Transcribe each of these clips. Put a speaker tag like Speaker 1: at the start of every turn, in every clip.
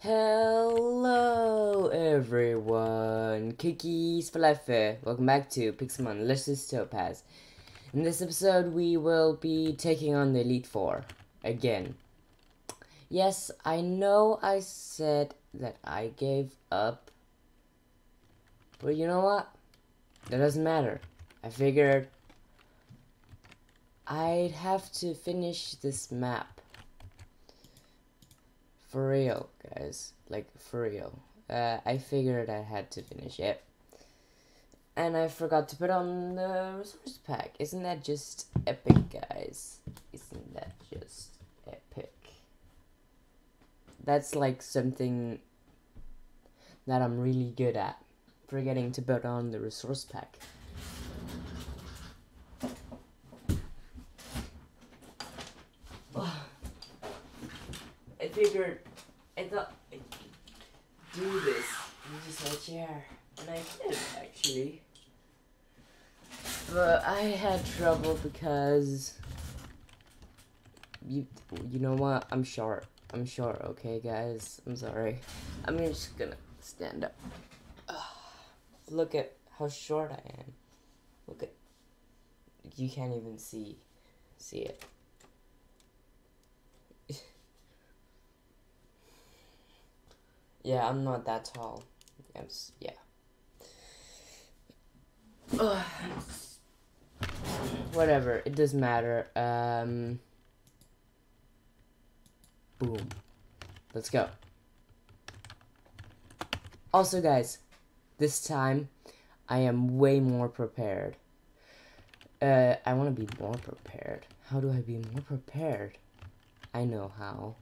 Speaker 1: Hello everyone, Kikis Life Welcome back to Pixelmon Delicious Topaz. In this episode we will be taking on the Elite Four again. Yes, I know I said that I gave up. But you know what? That doesn't matter. I figured I'd have to finish this map for real, guys. Like, for real. Uh, I figured I had to finish it. And I forgot to put on the resource pack. Isn't that just epic, guys? Isn't that just epic? That's like something that I'm really good at. Forgetting to put on the resource pack. I I thought I'd do this in just my chair, and I did actually. But I had trouble because you, you know what? I'm short. I'm short. Okay, guys. I'm sorry. I'm just gonna stand up. Ugh. Look at how short I am. Look at. You can't even see, see it. Yeah, I'm not that tall. I'm yeah. Ugh. Whatever, it doesn't matter. Um. Boom. Let's go. Also, guys, this time I am way more prepared. Uh, I want to be more prepared. How do I be more prepared? I know how.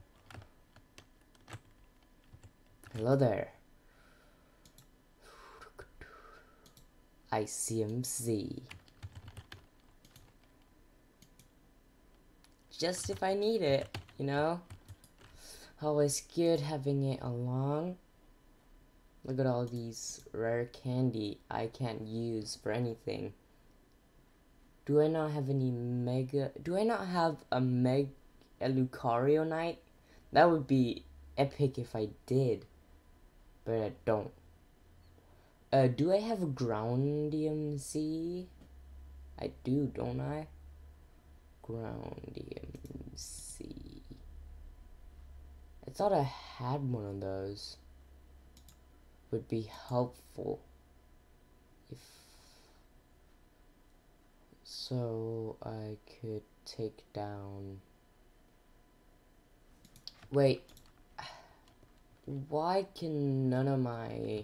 Speaker 1: Hello there. Icium Z. Just if I need it, you know? Always good having it along. Look at all these rare candy I can't use for anything. Do I not have any mega... Do I not have a meg... a Lucarionite? That would be epic if I did but I don't. Uh, do I have a Groundium Z? I do, don't I? Groundium Z. I thought I had one of those. Would be helpful. If so, I could take down. Wait, why can none of my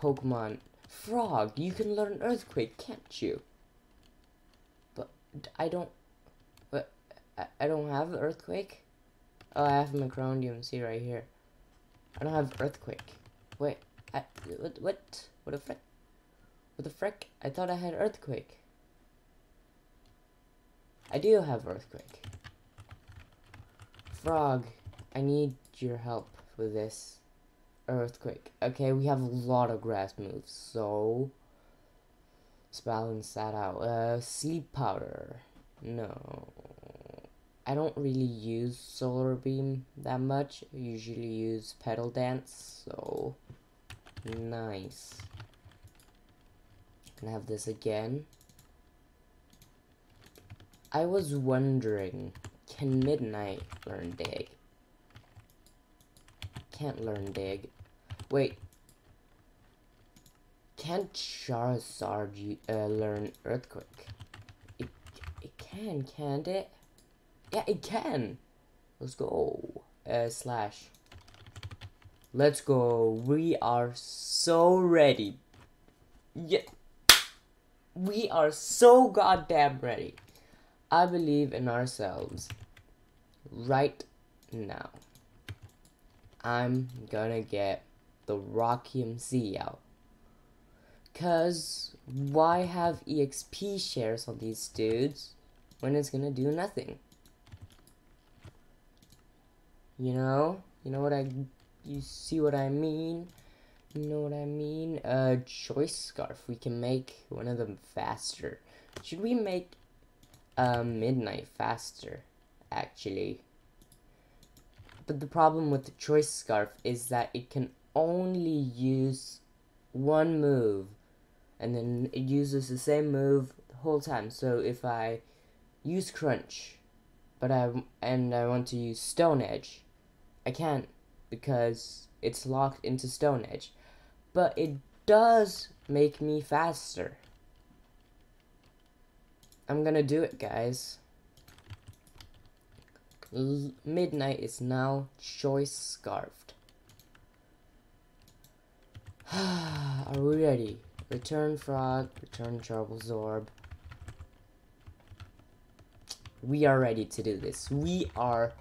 Speaker 1: Pokemon... Frog, you can learn Earthquake, can't you? But I don't... But I don't have Earthquake? Oh, I have Macrondium see right here. I don't have Earthquake. Wait, I... What? What? What the frick? What the frick? I thought I had Earthquake. I do have Earthquake. Frog, I need your help with this earthquake. Okay, we have a lot of grass moves, so let's balance that out. Uh, sleep powder. No. I don't really use solar beam that much. I usually use petal dance, so nice. Can have this again. I was wondering, can Midnight learn dig? Can't learn dig. Wait. Can't Charizard uh, learn Earthquake? It, it can, can't it? Yeah, it can. Let's go. Uh, slash. Let's go. We are so ready. Yeah. We are so goddamn ready. I believe in ourselves. Right now. I'm gonna get the Rockium Z out. Cause why have EXP shares on these dudes when it's gonna do nothing? You know? You know what I you see what I mean? You know what I mean? Uh choice scarf. We can make one of them faster. Should we make uh midnight faster actually? But the problem with the choice scarf is that it can only use one move and then it uses the same move the whole time. So if I use crunch but I and I want to use stone edge, I can't because it's locked into stone edge. But it does make me faster. I'm gonna do it, guys. Midnight is now choice scarfed. Are we ready? Return frog, return trouble zorb. We are ready to do this. We are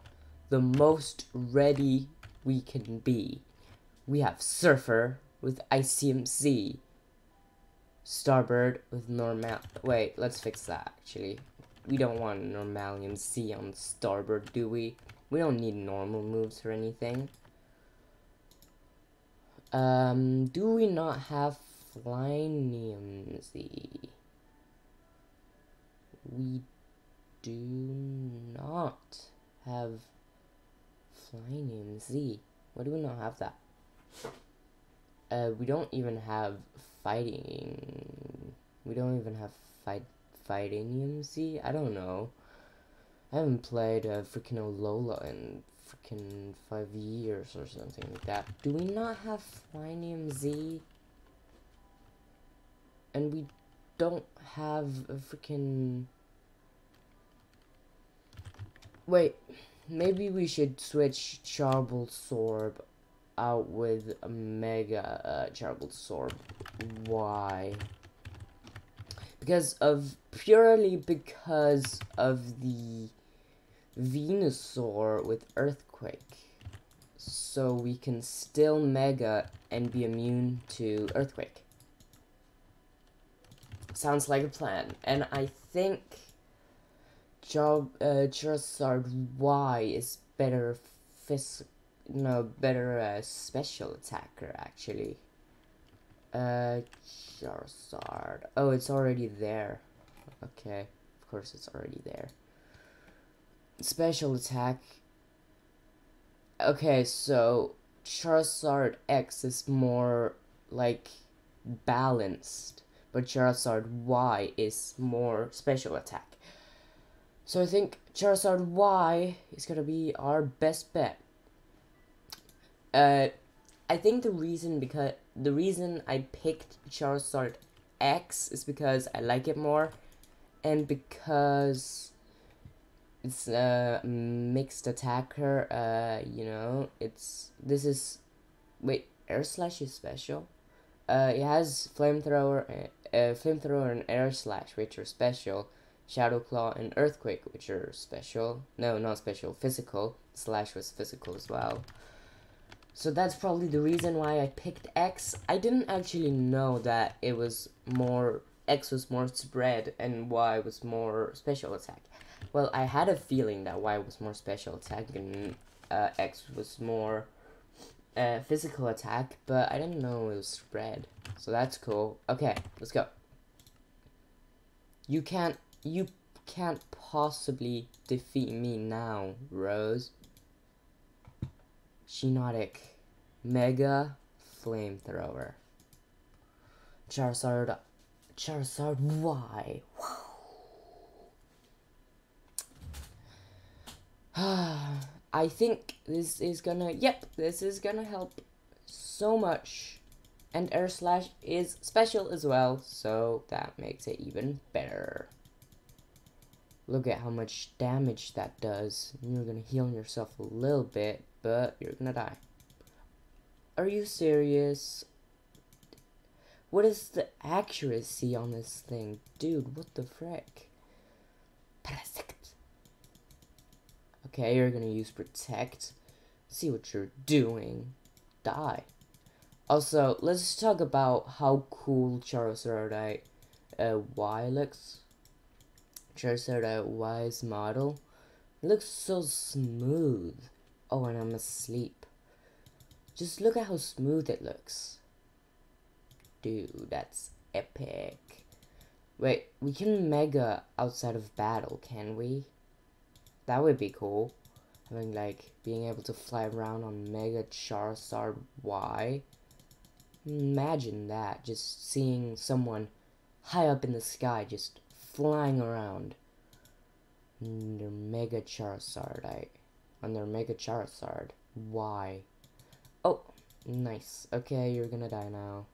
Speaker 1: the most ready we can be. We have Surfer with Icium Z. Starbird with normal. Wait, let's fix that actually. We don't want Normalium Z on Starbird, do we? We don't need normal moves or anything. Um, do we not have Flyinium Z? We do not have Flyinium Z. Why do we not have that? Uh, we don't even have fighting. We don't even have fight fighting Z. I don't know. I haven't played uh, freaking Alola in freaking five years or something like that. Do we not have Flyinium Z? And we don't have a freaking. Wait, maybe we should switch Charbel Charblezorb out with a Mega uh, Charblezorb. Why? Because of purely because of the Venusaur with Earthquake. So we can still Mega and be immune to Earthquake. Sounds like a plan. And I think Job uh, Charizard Y is better no better uh, special attacker actually. Uh Charizard. Oh, it's already there. Okay, of course it's already there. Special attack. Okay, so Charizard X is more like balanced, but Charizard Y is more special attack. So I think Charizard Y is gonna be our best bet. Uh, I think the reason because the reason I picked Charizard X is because I like it more, and because it's a mixed attacker. Uh, you know, it's this is wait, Air Slash is special. Uh, it has flamethrower, uh, uh, flamethrower and air slash, which are special. Shadow Claw and Earthquake, which are special. No, not special, physical. Slash was physical as well. So that's probably the reason why I picked X. I didn't actually know that it was more, X was more spread and Y was more special attack. Well, I had a feeling that Y was more special attack and uh, X was more uh, physical attack, but I didn't know it was spread. So that's cool. Okay, let's go. You can't you can't possibly defeat me now, Rose. Shiinotic. Mega Flamethrower. Charizard. Charizard Y. I think this is gonna, yep, this is gonna help so much. And Air Slash is special as well, so that makes it even better. Look at how much damage that does. You're gonna heal yourself a little bit, but you're gonna die. Are you serious? What is the accuracy on this thing? Dude, what the frick? Protect. Okay, you're gonna use protect. See what you're doing. Die. Also, let's talk about how cool Charizard uh, Y looks. Charizard Y's model. It looks so smooth. Oh, and I'm asleep. Just look at how smooth it looks. Dude, that's epic. Wait, we can mega outside of battle, can we? That would be cool. Having like being able to fly around on Mega Charizard Y. Imagine that, just seeing someone high up in the sky just flying around. Their Mega Charizard, I their Mega Charizard. Why? Oh, nice. Okay, you're gonna die now.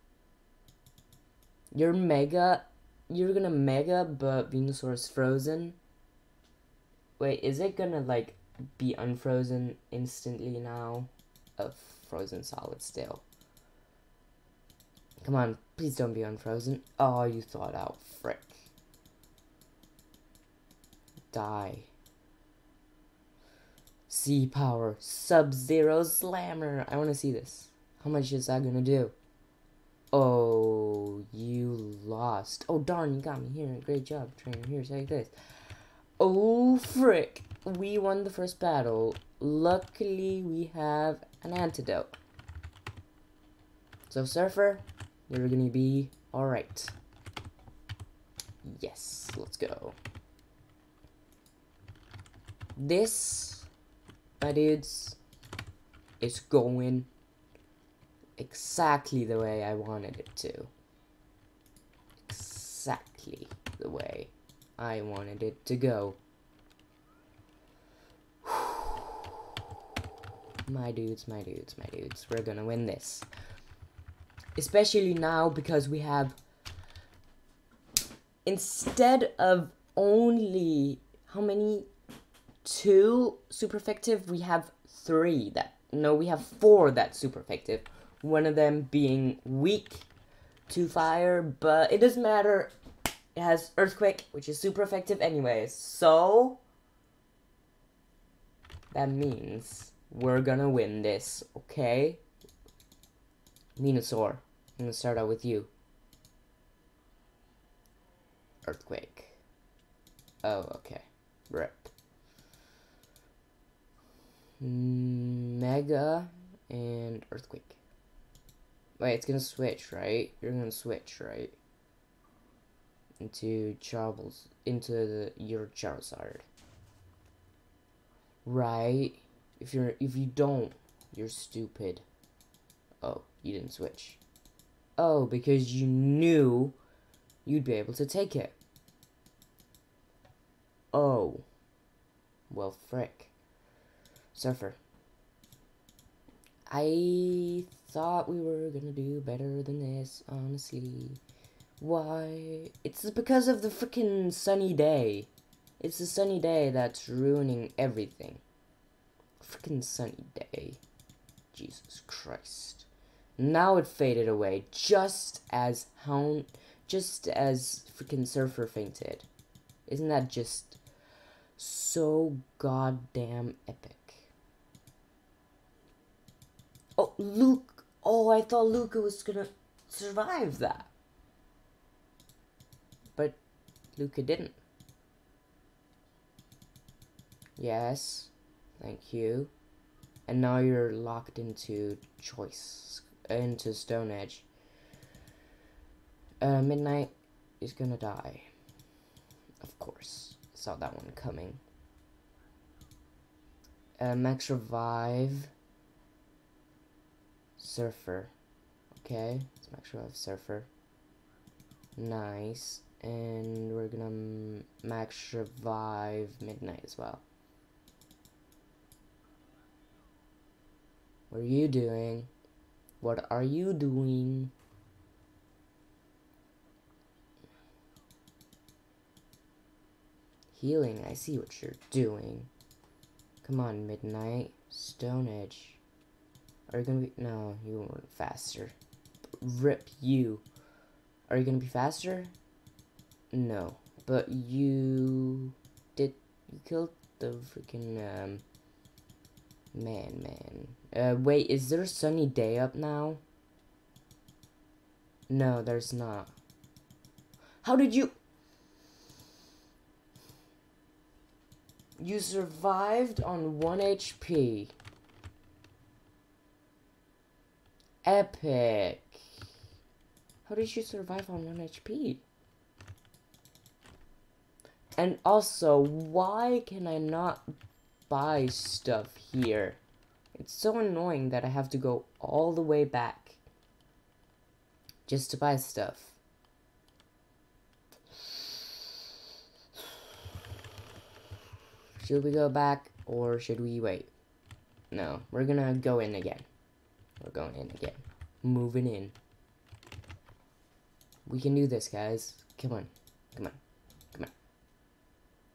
Speaker 1: You're Mega. You're gonna Mega, but Venusaur is frozen. Wait, is it gonna like be unfrozen instantly now? A frozen solid still. Come on, please don't be unfrozen. Oh, you thought out, frick. Die. Z-Power, Sub-Zero Slammer. I want to see this. How much is that gonna do? Oh, you lost. Oh, darn, you got me here. Great job, trainer. Here, take this. Oh, frick. We won the first battle. Luckily, we have an antidote. So, Surfer, you're gonna be alright. Yes, let's go. This, my dudes, is going exactly the way I wanted it to. Exactly the way I wanted it to go. my dudes, my dudes, my dudes, we're gonna win this. Especially now because we have, instead of only, how many, two super effective, we have three that, no, we have four that super effective. One of them being weak to fire, but it doesn't matter. It has Earthquake, which is super effective anyways. So, that means we're gonna win this, okay? Minosaur, I'm gonna start out with you. Earthquake. Oh, okay. Rip. Mega and Earthquake. Wait, it's gonna switch, right? You're gonna switch, right? Into Charles, into the, your Charizard. Right? If you're, if you don't, you're stupid. Oh, you didn't switch. Oh, because you knew you'd be able to take it. Oh. Well, frick. Surfer. I thought we were gonna do better than this, honestly. Why? It's because of the freaking sunny day. It's the sunny day that's ruining everything. Freaking sunny day. Jesus Christ. Now it faded away, just as Hound, just as freaking Surfer fainted. Isn't that just so goddamn epic? Oh, Luke. Oh, I thought Luca was gonna survive that. But Luca didn't. Yes. Thank you. And now you're locked into choice. Into Stone Edge. Uh, Midnight is gonna die. Of course. Saw that one coming. Uh, Max Revive. Surfer. Okay, let's make sure I have Surfer. Nice. And we're gonna max revive Midnight as well. What are you doing? What are you doing? Healing, I see what you're doing. Come on, Midnight. Stone Edge. Are you gonna be... No, you weren't faster. Rip you. Are you gonna be faster? No. But you... Did... You killed the freaking, um... Man, man. Uh, wait, is there a sunny day up now? No, there's not. How did you... You survived on 1 HP. Epic. How did you survive on 1 HP? And also, why can I not buy stuff here. It's so annoying that I have to go all the way back just to buy stuff. Should we go back or should we wait? No, we're gonna go in again. We're going in again. Moving in. We can do this, guys. Come on. Come on. Come on.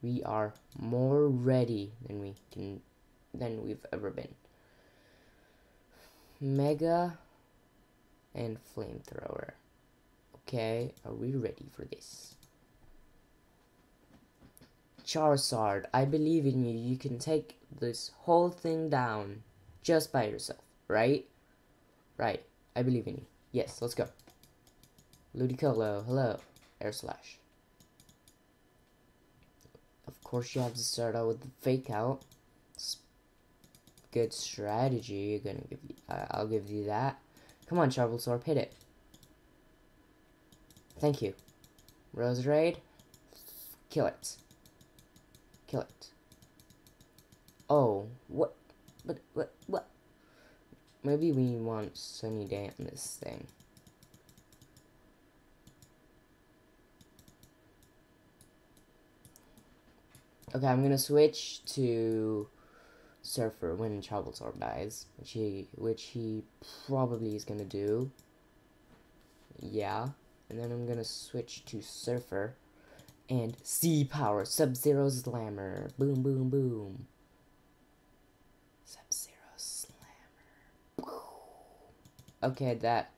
Speaker 1: We are more ready than we can than we've ever been. Mega and flamethrower. Okay, are we ready for this? Charizard, I believe in you. You can take this whole thing down just by yourself, right? Right. I believe in you. Yes, let's go. Ludicolo, hello. Air slash. Of course, you have to start out with the fake out. It's good strategy. You're gonna give you. Uh, I'll give you that. Come on, Charblesor, hit it. Thank you. Rose Roserade, kill it. Kill it. Oh, what? But what? What? Maybe we want Sunny Day on this thing. Okay, I'm gonna switch to Surfer when Charblesor dies, which he, which he probably is gonna do. Yeah, and then I'm gonna switch to Surfer and Z-Power Sub-Zero Slammer. Boom, boom, boom. Sub-Zero Slammer. Okay, that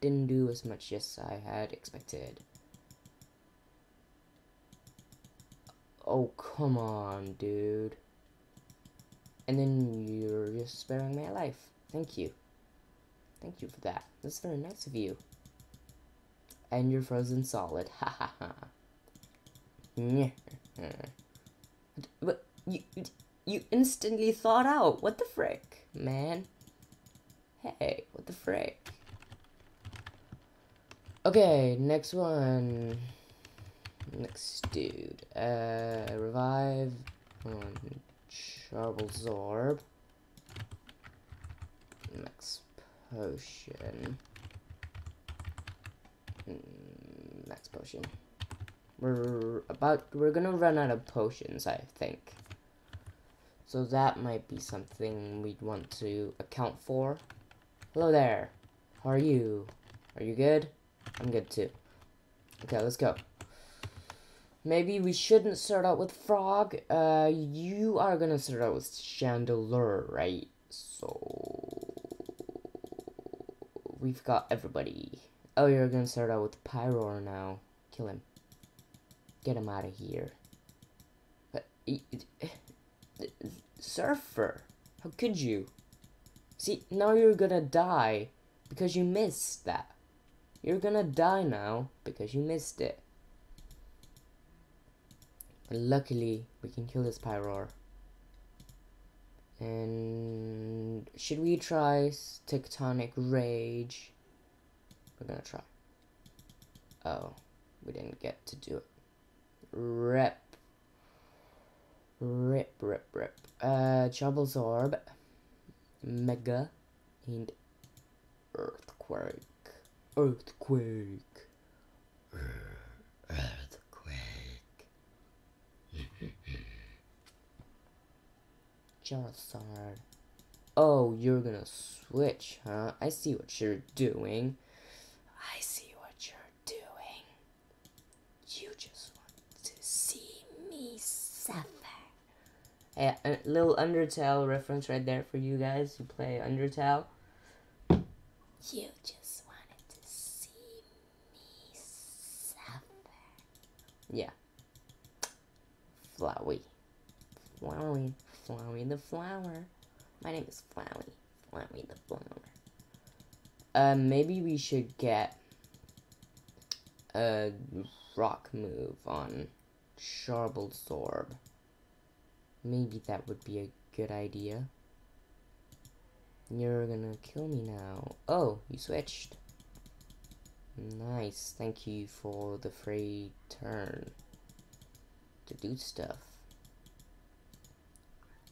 Speaker 1: didn't do as much as I had expected. Oh, come on, dude. And then you're just sparing my life. Thank you. Thank you for that. That's very nice of you. And you're frozen solid. Ha ha ha. But you, you instantly thought out. What the frick, man? Hey, what the frick? Okay, next one. Next dude. Uh, revive on Charblezorb. Max potion. Mm, max potion. We're about, we're gonna run out of potions, I think. So that might be something we'd want to account for. Hello there. How are you? Are you good? I'm good too. Okay, let's go. Maybe we shouldn't start out with Frog. Uh, you are gonna start out with Chandelure, right? So... We've got everybody. Oh, you're gonna start out with Pyroar now. Kill him. Get him out of here. But, surfer, how could you? See, now you're gonna die because you missed that. You're gonna die now because you missed it. But luckily, we can kill this Pyroar. And should we try Tectonic Rage? We're gonna try. Oh, we didn't get to do it. Rip. Rip, rip, rip. Uh, Troublezorb. Mega. And Earthquake. Earthquake. Earthquake Charizard. Oh, you're gonna switch, huh? I see what you're doing. I see what you're doing. You just want to see me suffer. Hey, a little Undertale reference right there for you guys who play Undertale. You just wanted to see me suffer. Yeah. Flowey. Flowey. Flowey the flower. My name is Flowey. Flowey the flower. Uh, maybe we should get a rock move on Charblezorb. Maybe that would be a good idea. You're gonna kill me now. Oh, you switched. Nice. Thank you for the free turn to do stuff.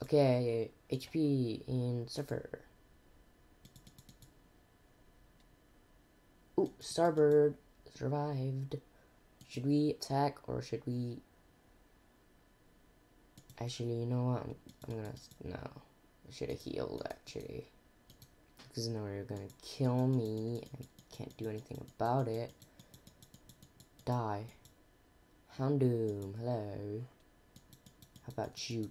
Speaker 1: Okay, HP in Surfer. Ooh, Starbird survived. Should we attack or should we... Actually, you know what? I'm, I'm gonna... No. I should have healed, actually. Because now you're gonna kill me. I can't do anything about it. Die. Houndoom, hello. How about you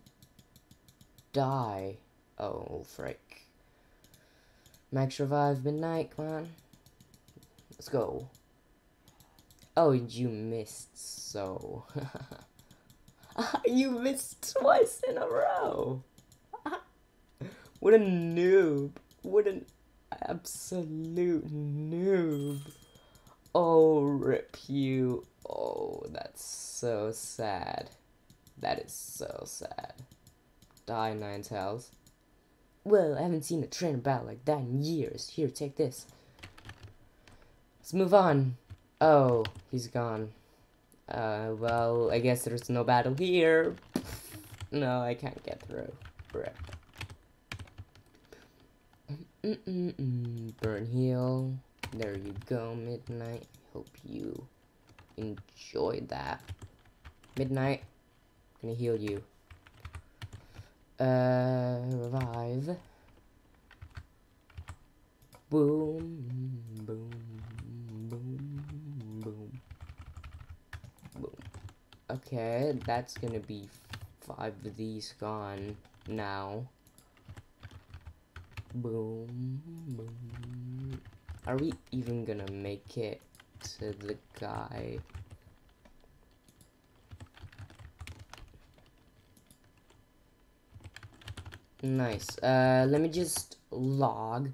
Speaker 1: die? Oh, frick. Max revive midnight, come on. Let's go. Oh, you missed, so. you missed twice in a row. what a noob. What an absolute noob. Oh, rip you. Oh, that's so sad. That is so sad. Die, Ninetales. Well, I haven't seen a train battle like that in years. Here, take this. Let's move on. Oh, he's gone. Uh, well, I guess there's no battle here. No, I can't get through. Rip. Mm -mm -mm. Burn heal. There you go, Midnight. Hope you enjoyed that. Midnight, gonna heal you. Uh, revive. Boom, boom, boom, boom. Okay, that's gonna be five of these gone now. Boom, boom. Are we even gonna make it to the guy? Nice. Uh, let me just log.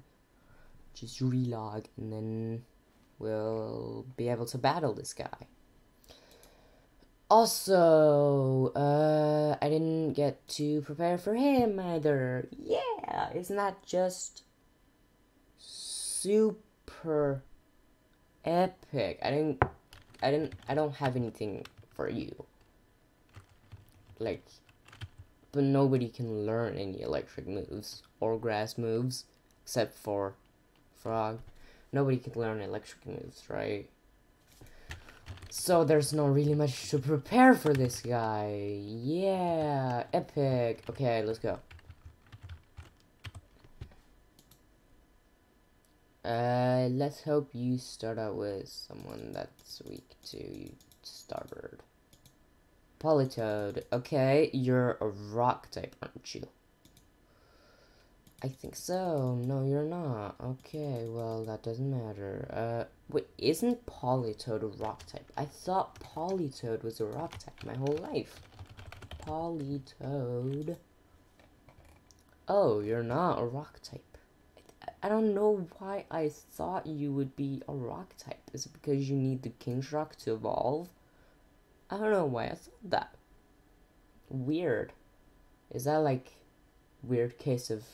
Speaker 1: Just relog, and then we'll be able to battle this guy. Also, uh, I didn't get to prepare for him either. Yeah, isn't that just super epic? I didn't, I didn't, I don't have anything for you. Like, but nobody can learn any electric moves or grass moves except for frog. Nobody can learn electric moves, right? So there's not really much to prepare for this guy. Yeah, epic. Okay, let's go. Uh, let's hope you start out with someone that's weak to Starbird. Politoed. Okay, you're a rock type, aren't you? I think so. No, you're not. Okay, well, that doesn't matter. Uh, wait, isn't Politoed a rock type? I thought Politoed was a rock type my whole life. Politoed. Oh, you're not a rock type. I, I don't know why I thought you would be a rock type. Is it because you need the King's Rock to evolve? I don't know why I thought that. Weird. Is that like weird case of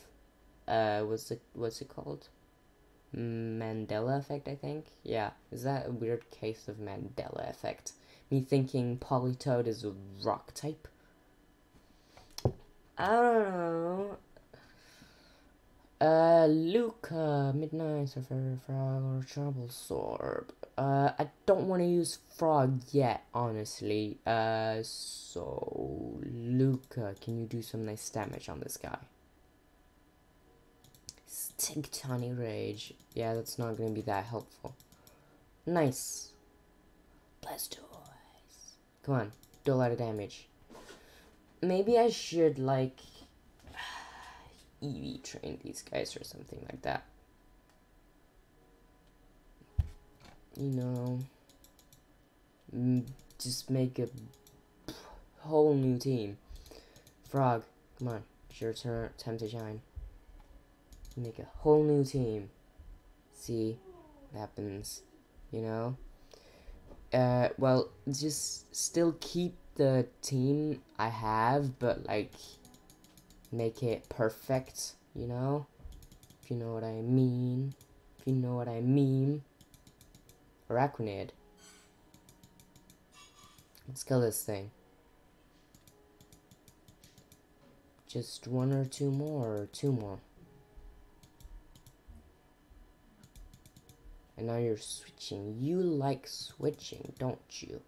Speaker 1: uh what's it what's it called? Mandela effect, I think. Yeah, is that a weird case of Mandela effect? Me thinking Politoed is a rock type. I don't know. Uh, Luca, Midnight Surfer, Frog, or Troublesorb. Uh, I don't want to use Frog yet, honestly. Uh, so, Luca, can you do some nice damage on this guy? Tectonic Rage. Yeah, that's not to be that helpful. Nice. Blastoise. Come on, do a lot of damage. Maybe I should, like, EV train these guys or something like that. You know, mm, just make a whole new team. Frog, come on, it's your turn, time to shine. Make a whole new team. See what happens, you know? Uh, well, just still keep the team I have, but like make it perfect, you know? If you know what I mean. If you know what I mean. Araquanid. Let's kill this thing. Just one or two more, or two more. And now you're switching. You like switching, don't you?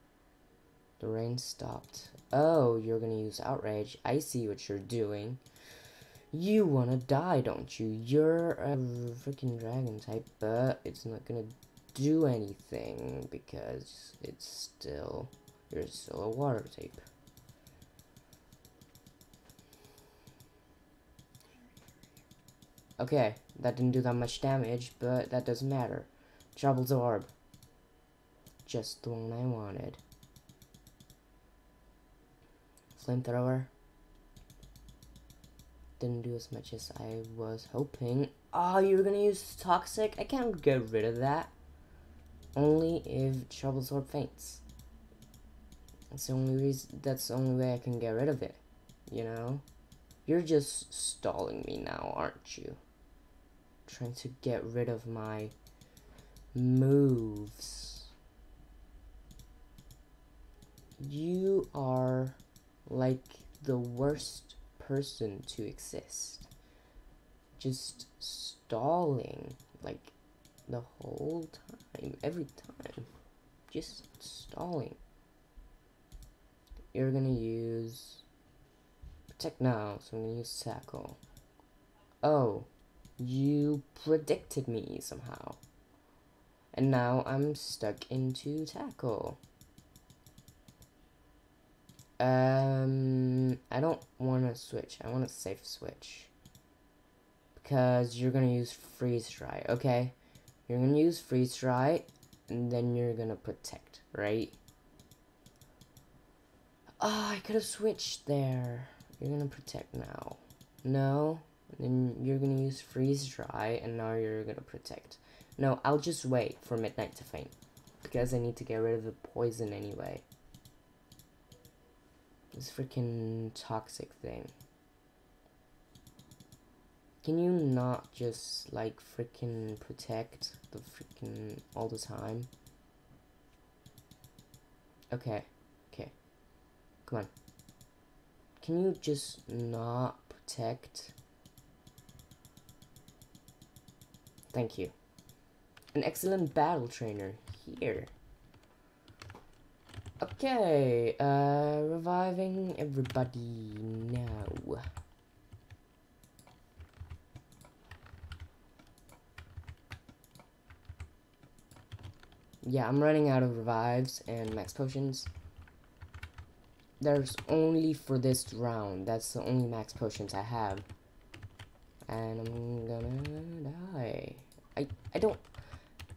Speaker 1: The rain stopped. Oh, you're gonna use outrage. I see what you're doing. You wanna die, don't you? You're a freaking dragon type, but it's not gonna do anything because it's still you're still a water type. Okay, that didn't do that much damage, but that doesn't matter. Trouble's orb. Just the one I wanted. Flamethrower. Didn't do as much as I was hoping. Oh, you were gonna use Toxic? I can't get rid of that. Only if Trouble's Orb faints. That's the only reason, that's the only way I can get rid of it. You know? You're just stalling me now, aren't you? Trying to get rid of my moves. You are like the worst person to exist. Just stalling like the whole time, every time. Just stalling. You're gonna use protect now, so I'm gonna use tackle. Oh, you predicted me somehow. And now I'm stuck into tackle. Um, I don't want to switch. I want to safe switch. Because you're going to use freeze dry, okay? You're going to use freeze dry, and then you're going to protect, right? Oh, I could have switched there. You're going to protect now. No, then you're going to use freeze dry, and now you're going to protect. No, I'll just wait for midnight to faint. Because I need to get rid of the poison anyway. This freaking toxic thing. Can you not just, like, freaking protect the freaking all the time? Okay. Okay. Come on. Can you just not protect? Thank you. An excellent battle trainer here. Okay, uh, reviving everybody now. Yeah, I'm running out of revives and max potions. There's only for this round. That's the only max potions I have. And I'm gonna die. I, I don't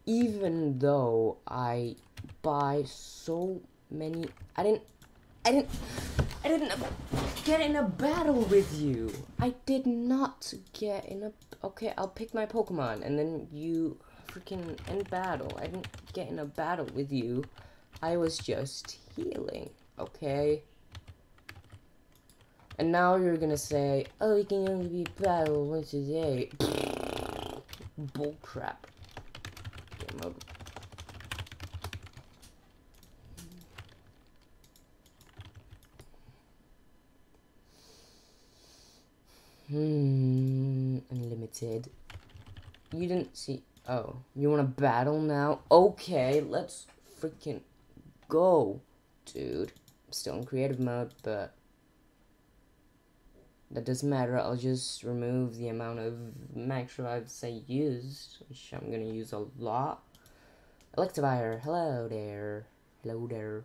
Speaker 1: even though I buy so many, I didn't, I didn't, I didn't get in a battle with you. I did not get in a, okay, I'll pick my Pokemon and then you freaking end battle. I didn't get in a battle with you. I was just healing, okay? And now you're gonna say, oh, you can only be battle once a day. Bullcrap mode. Hmm, unlimited. You didn't see. Oh, you want to battle now? Okay, let's freaking go, dude. I'm still in creative mode, but that doesn't matter. I'll just remove the amount of max revives I used, which I'm gonna use a lot. Electivire, hello there. Hello there.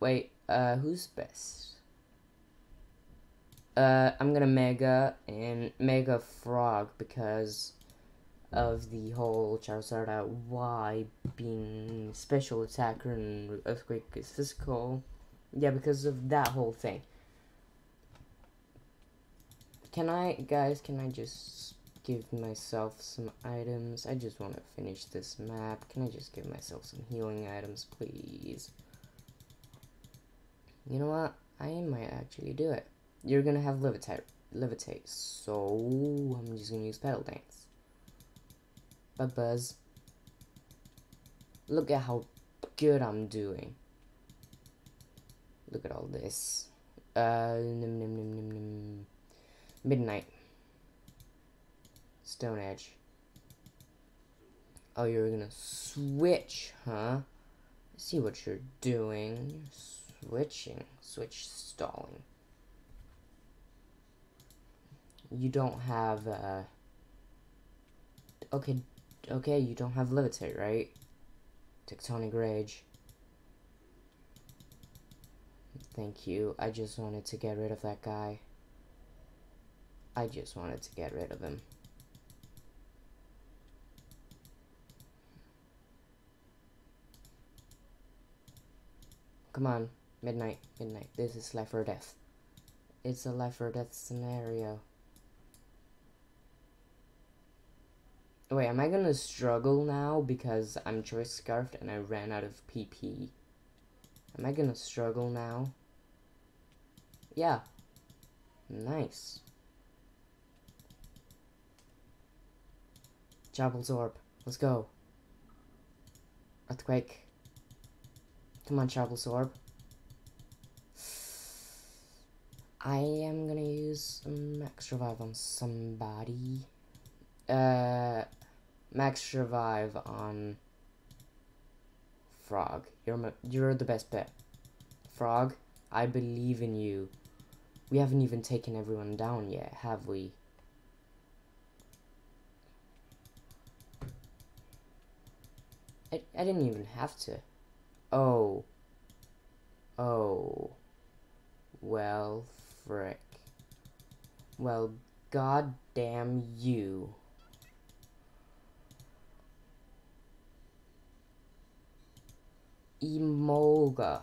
Speaker 1: Wait, uh, who's best? Uh, I'm gonna Mega and Mega Frog because of the whole Charizard Y being special attacker and Earthquake is physical. Yeah, because of that whole thing. Can I, guys, can I just give myself some items? I just want to finish this map. Can I just give myself some healing items, please? You know what? I might actually do it. You're gonna have levitate, levitate, so I'm just gonna use petal dance. But Buzz, look at how good I'm doing. Look at all this. Uh, nim, nim, nim, Midnight. Stone Edge. Oh, you're gonna switch, huh? See what you're doing. switching. Switch stalling. You don't have, uh... Okay, okay, you don't have Levitate, right? Tectonic Rage. Thank you. I just wanted to get rid of that guy. I just wanted to get rid of him. Come on, midnight, midnight. This is life or death. It's a life or death scenario. Wait, am I gonna struggle now because I'm choice scarfed and I ran out of PP? Am I gonna struggle now? Yeah. Nice. Jabal's Orb. Let's go. Earthquake. Come on, Jabal's Orb. I am gonna use Max Revive on somebody. Uh, Max Revive on Frog. You're you're the best bet. Frog, I believe in you. We haven't even taken everyone down yet, have we? I, I didn't even have to. Oh. Oh. Well, frick. Well, goddamn you. Emolga.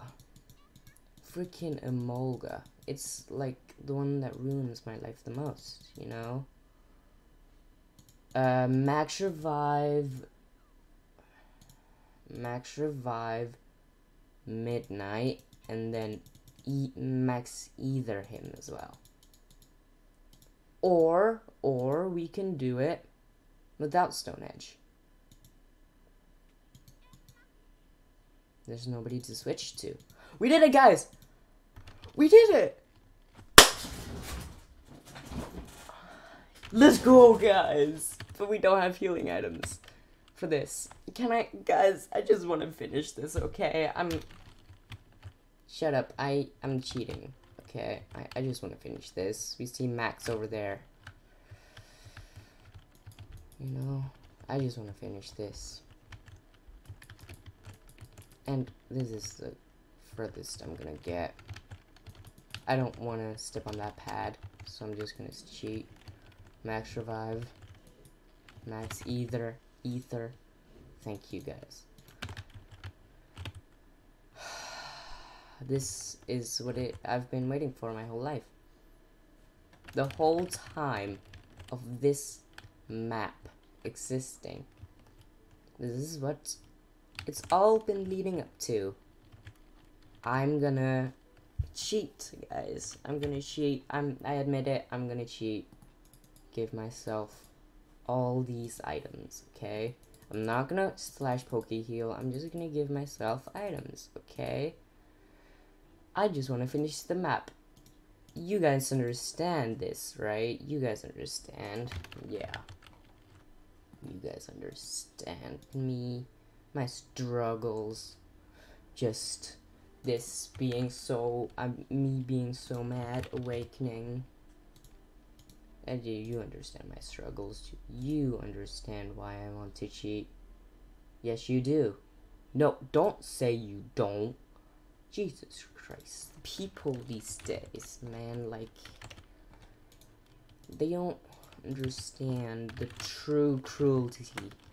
Speaker 1: Freaking Emolga. It's like the one that ruins my life the most, you know? Uh, Max Revive max revive midnight and then e max either him as well. Or or we can do it without stone edge there's nobody to switch to. We did it guys! We did it! Let's go guys! But we don't have healing items for this. Can I, guys, I just want to finish this, okay? I'm, shut up, I, I'm cheating, okay? I, I just want to finish this. We see Max over there. You know, I just want to finish this. And this is the furthest I'm gonna get. I don't want to step on that pad, so I'm just gonna cheat. Max revive. Max either ether. Thank you guys. This is what it I've been waiting for my whole life. The whole time of this map existing. This is what it's all been leading up to. I'm gonna cheat, guys. I'm gonna cheat. I'm I admit it. I'm gonna cheat. Give myself all these items, okay? I'm not gonna slash poke heal, I'm just gonna give myself items, okay? I just wanna finish the map. You guys understand this, right? You guys understand. Yeah. You guys understand me, my struggles, just this being so, um, me being so mad, awakening. And you, you understand my struggles. You understand why I want to cheat. Yes, you do. No, don't say you don't. Jesus Christ. People these days, man, like... They don't understand the true cruelty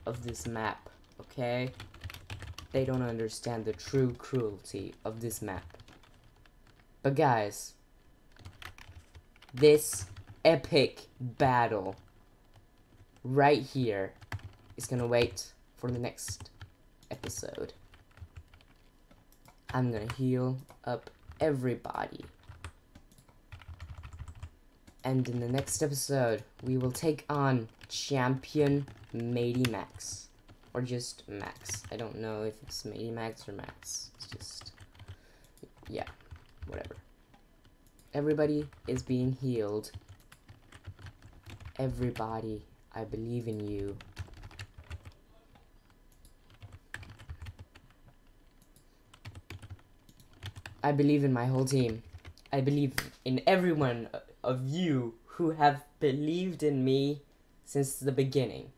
Speaker 1: of this map, okay? They don't understand the true cruelty of this map. But guys, this epic battle right here is gonna wait for the next episode. I'm gonna heal up everybody. And in the next episode, we will take on Champion Matey Max. Or just Max. I don't know if it's Matey Max or Max. It's just... Yeah, whatever. Everybody is being healed Everybody, I believe in you. I believe in my whole team. I believe in everyone of you who have believed in me since the beginning.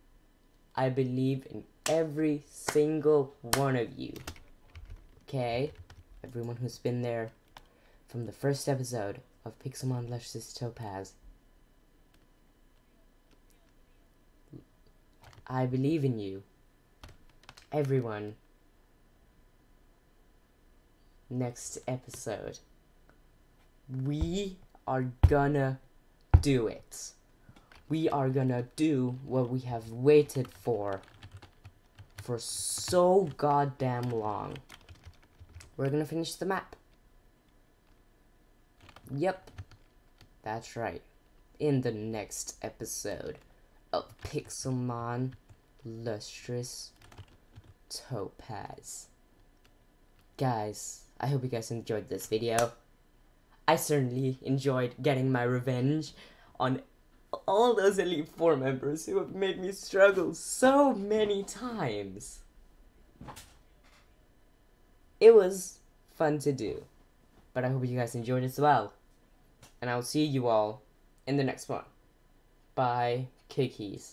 Speaker 1: I believe in every single one of you. Okay? Everyone who's been there from the first episode of Pixelmon Lustrous Topaz. I believe in you. Everyone next episode. We are gonna do it. We are gonna do what we have waited for for so goddamn long. We're gonna finish the map. Yep, that's right. In the next episode of Pixelmon Lustrous Topaz. Guys, I hope you guys enjoyed this video. I certainly enjoyed getting my revenge on all those Elite Four members who have made me struggle so many times. It was fun to do, but I hope you guys enjoyed as well. And I'll see you all in the next one. Bye, Kikis.